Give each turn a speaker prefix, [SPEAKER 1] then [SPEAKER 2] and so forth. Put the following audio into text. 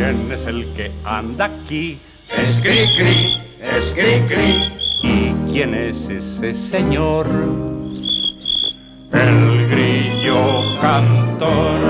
[SPEAKER 1] ¿Quién es el que anda aquí?
[SPEAKER 2] Es Cricri, es Cricri.
[SPEAKER 1] ¿Y quién es ese señor? El grillo cantor